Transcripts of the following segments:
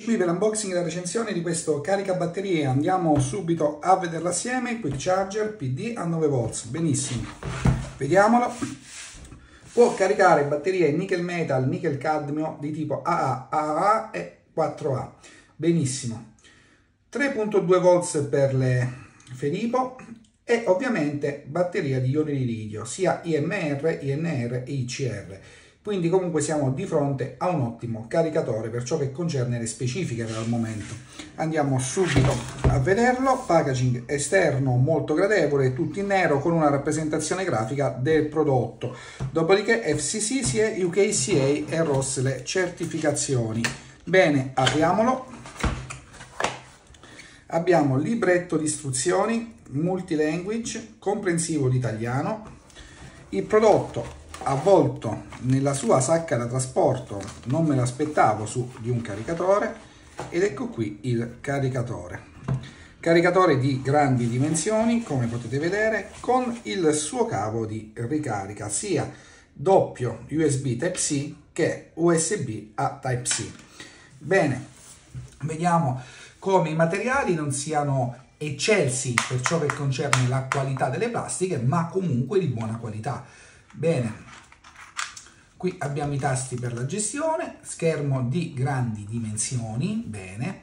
Qui per l'unboxing e la recensione di questo caricabatterie andiamo subito a vederlo assieme, Quick Charger PD a 9 volts, benissimo, vediamolo, può caricare batterie nickel metal, nickel cadmio di tipo AA, AA e 4A, benissimo, 3.2 volts per le Felipo e ovviamente batteria di ioni di lidio, sia IMR, INR e ICR. Quindi comunque siamo di fronte a un ottimo caricatore per ciò che concerne le specifiche per il momento. Andiamo subito a vederlo, packaging esterno molto gradevole, tutto in nero con una rappresentazione grafica del prodotto. Dopodiché FCC, CA, UKCA e ROS le certificazioni. Bene, apriamolo. Abbiamo libretto di istruzioni, multilanguage, comprensivo l'italiano. Il prodotto avvolto nella sua sacca da trasporto, non me l'aspettavo su di un caricatore, ed ecco qui il caricatore. Caricatore di grandi dimensioni, come potete vedere, con il suo cavo di ricarica, sia doppio USB Type-C che USB a Type-C. Bene, vediamo come i materiali non siano eccelsi per ciò che concerne la qualità delle plastiche, ma comunque di buona qualità. Bene, qui abbiamo i tasti per la gestione, schermo di grandi dimensioni, bene.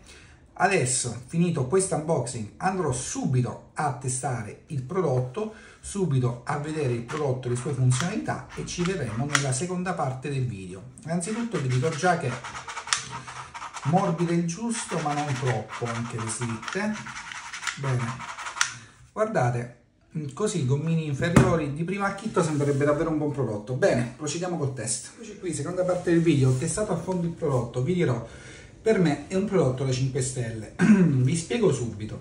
Adesso, finito questo unboxing, andrò subito a testare il prodotto, subito a vedere il prodotto e le sue funzionalità e ci vedremo nella seconda parte del video. Innanzitutto vi dico già che morbide il giusto ma non troppo anche le slitte bene guardate così i gommini inferiori di primo acchitto sembrerebbe davvero un buon prodotto. Bene procediamo col test. Eccoci qui seconda parte del video ho testato a fondo il prodotto. Vi dirò per me è un prodotto da 5 stelle. Vi spiego subito.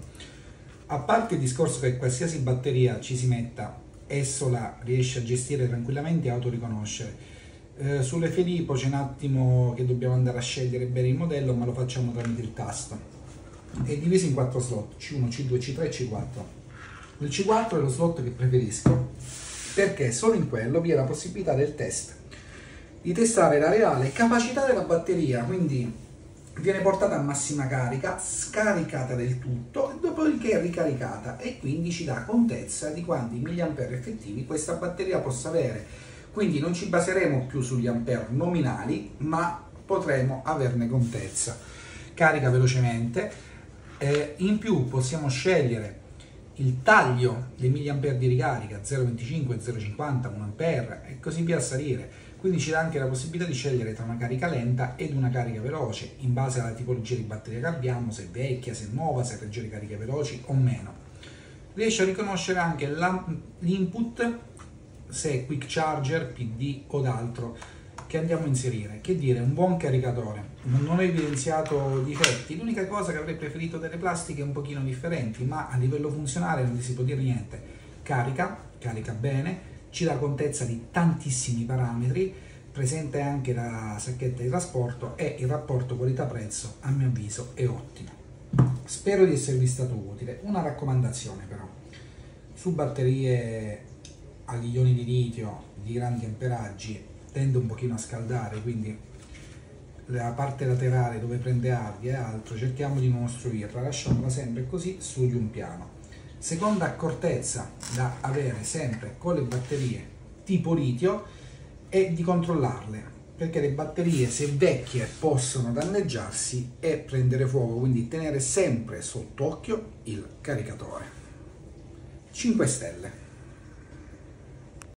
A parte il discorso che qualsiasi batteria ci si metta esso la riesce a gestire tranquillamente e autoriconoscere. Eh, sulle Filippo c'è un attimo che dobbiamo andare a scegliere bene il modello ma lo facciamo tramite il tasto. È diviso in quattro slot, C1, C2, C3 e C4. Il C4 è lo slot che preferisco perché solo in quello vi è la possibilità del test, di testare la reale capacità della batteria, quindi viene portata a massima carica, scaricata del tutto e dopodiché ricaricata e quindi ci dà contezza di quanti milliampere effettivi questa batteria possa avere. Quindi non ci baseremo più sugli ampere nominali, ma potremo averne contezza. Carica velocemente, eh, in più possiamo scegliere il taglio dei milliampere di ricarica 0,25, 0,50, 1 ampere e così via a salire. Quindi ci dà anche la possibilità di scegliere tra una carica lenta ed una carica veloce in base alla tipologia di batteria che abbiamo, se è vecchia, se è nuova, se regge le cariche veloci o meno. Riesce a riconoscere anche l'input se è quick charger, PD o d'altro che andiamo a inserire. Che dire, un buon caricatore. Non ho evidenziato difetti, l'unica cosa che avrei preferito delle plastiche un pochino differenti, ma a livello funzionale non si può dire niente. Carica, carica bene, ci dà contezza di tantissimi parametri, presente anche la sacchetta di trasporto e il rapporto qualità-prezzo a mio avviso è ottimo. Spero di esservi stato utile. Una raccomandazione però, su batterie agli ioni di litio di grandi amperaggi tende un pochino a scaldare, quindi la parte laterale dove prende aria e altro cerchiamo di non ostruirla, lasciamola sempre così su di un piano. Seconda accortezza da avere sempre con le batterie tipo litio è di controllarle, perché le batterie se vecchie possono danneggiarsi e prendere fuoco, quindi tenere sempre sott'occhio il caricatore. 5 stelle.